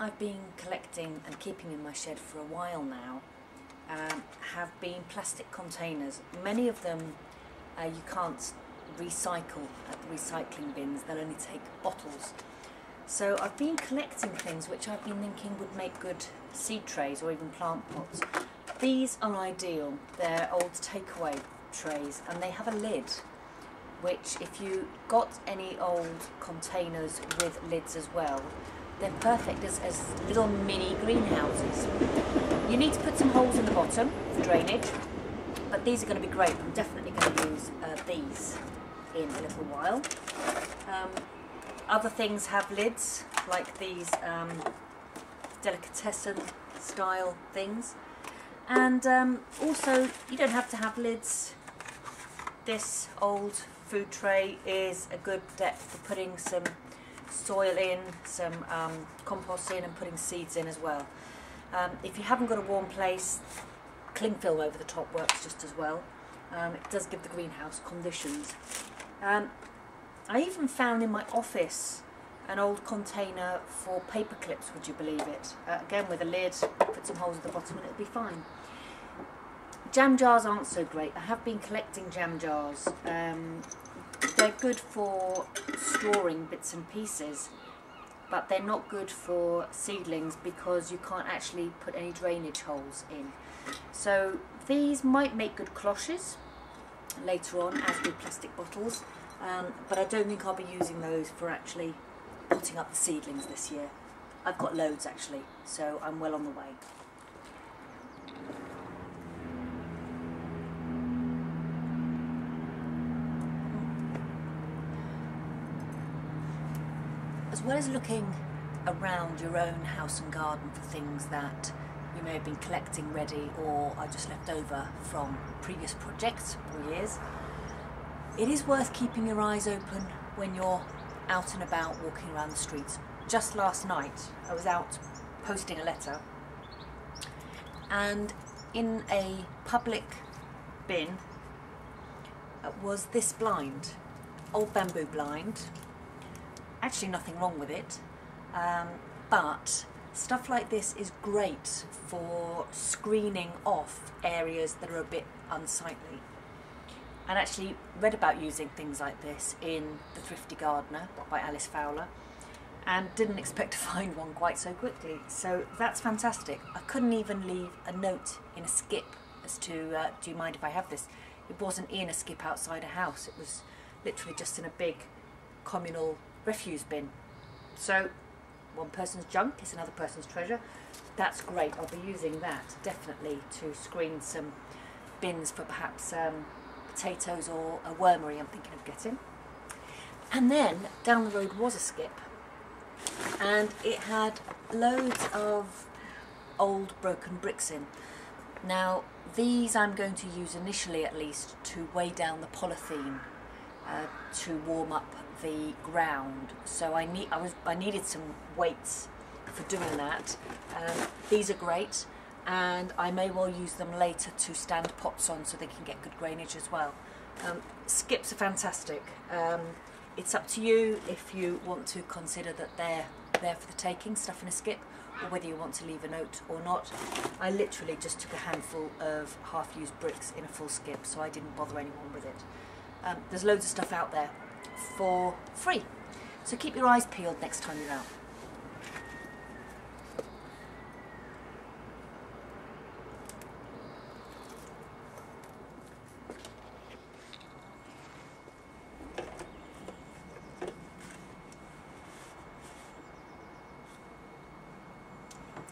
I've been collecting and keeping in my shed for a while now um, have been plastic containers. Many of them uh, you can't recycle at the recycling bins, they'll only take bottles. So I've been collecting things which I've been thinking would make good seed trays or even plant pots. These are ideal. They're old takeaway trays and they have a lid which if you got any old containers with lids as well, they're perfect as, as little mini greenhouses. You need to put some holes in the bottom for drainage, but these are going to be great. I'm definitely going to use uh, these in a little while. Um, other things have lids, like these um, delicatessen style things. And um, also, you don't have to have lids. This old food tray is a good depth for putting some soil in, some um, compost in and putting seeds in as well. Um, if you haven't got a warm place, cling film over the top works just as well. Um, it does give the greenhouse conditions. Um, I even found in my office an old container for paper clips, would you believe it? Uh, again with a lid, put some holes at the bottom and it'll be fine. Jam jars aren't so great. I have been collecting jam jars. Um, they're good for storing bits and pieces, but they're not good for seedlings because you can't actually put any drainage holes in. So these might make good cloches later on, as do plastic bottles, um, but I don't think I'll be using those for actually potting up the seedlings this year. I've got loads actually, so I'm well on the way. As well as looking around your own house and garden for things that you may have been collecting ready or are just left over from previous projects or years, it is worth keeping your eyes open when you're out and about walking around the streets. Just last night I was out posting a letter and in a public bin uh, was this blind, old bamboo blind, actually nothing wrong with it, um, but stuff like this is great for screening off areas that are a bit unsightly. And actually read about using things like this in The Thrifty Gardener by Alys Fowler and didn't expect to find one quite so quickly. So that's fantastic. I couldn't even leave a note in a skip as to, uh, do you mind if I have this? It wasn't in a skip outside a house. It was literally just in a big communal refuse bin. So one person's junk is another person's treasure. That's great. I'll be using that definitely to screen some bins for perhaps um, potatoes or a wormery I'm thinking of getting. And then down the road was a skip and it had loads of old broken bricks in. Now these I'm going to use initially at least to weigh down the polythene uh, to warm up the ground. So I need I was I needed some weights for doing that. Um, these are great and I may well use them later to stand pots on so they can get good drainage as well. Um, skips are fantastic. Um, it's up to you if you want to consider that they're there for the taking, stuff in a skip, or whether you want to leave a note or not. I literally just took a handful of half-used bricks in a full skip, so I didn't bother anyone with it. Um, there's loads of stuff out there for free, so keep your eyes peeled next time you're out.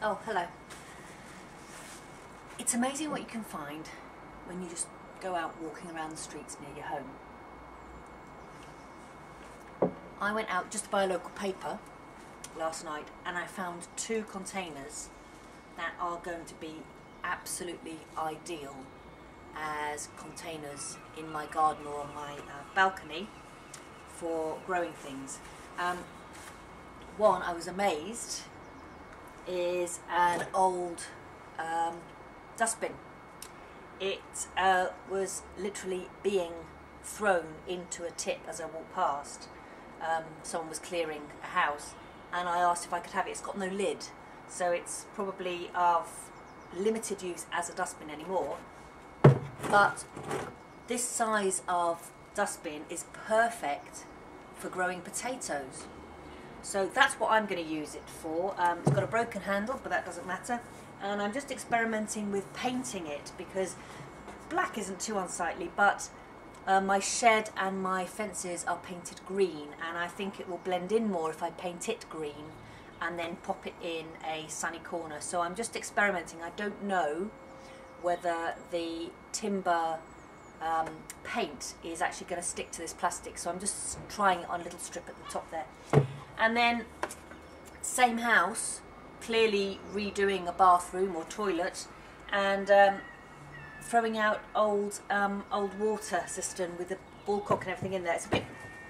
Oh, hello. It's amazing what you can find when you just go out walking around the streets near your home. I went out just to buy a local paper last night and I found two containers that are going to be absolutely ideal as containers in my garden or on my uh, balcony for growing things. Um, one, I was amazed is an old um, dustbin. It uh, was literally being thrown into a tip as I walked past. Um, someone was clearing a house and I asked if I could have it. It's got no lid, so it's probably of limited use as a dustbin anymore. But this size of dustbin is perfect for growing potatoes. So that's what I'm going to use it for. Um, it's got a broken handle, but that doesn't matter. And I'm just experimenting with painting it because black isn't too unsightly, but uh, my shed and my fences are painted green, and I think it will blend in more if I paint it green and then pop it in a sunny corner. So I'm just experimenting. I don't know whether the timber um, paint is actually going to stick to this plastic. So I'm just trying it on a little strip at the top there. And then, same house, clearly redoing a bathroom or toilet and um, throwing out old um, old water cistern with the ballcock and everything in there. It's a bit,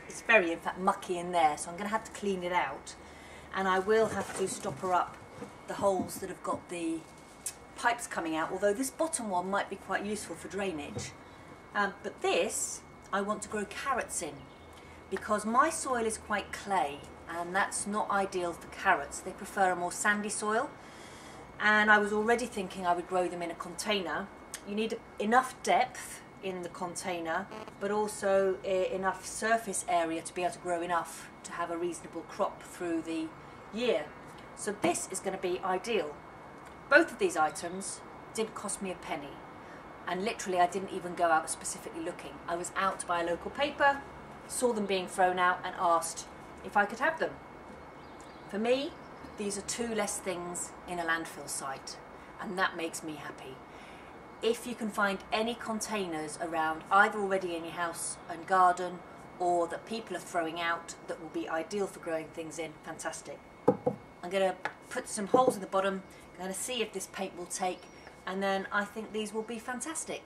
it's very in fact mucky in there, so I'm going to have to clean it out and I will have to stopper up the holes that have got the pipes coming out, although this bottom one might be quite useful for drainage. Um, but this, I want to grow carrots in because my soil is quite clay and that's not ideal for carrots. They prefer a more sandy soil and I was already thinking I would grow them in a container. You need enough depth in the container but also uh, enough surface area to be able to grow enough to have a reasonable crop through the year. So this is going to be ideal. Both of these items didn't cost me a penny and literally I didn't even go out specifically looking. I was out by a local paper, saw them being thrown out and asked if I could have them. For me, these are two less things in a landfill site and that makes me happy. If you can find any containers around either already in your house and garden or that people are throwing out that will be ideal for growing things in, fantastic. I'm going to put some holes in the bottom, I'm going to see if this paint will take, and then I think these will be fantastic.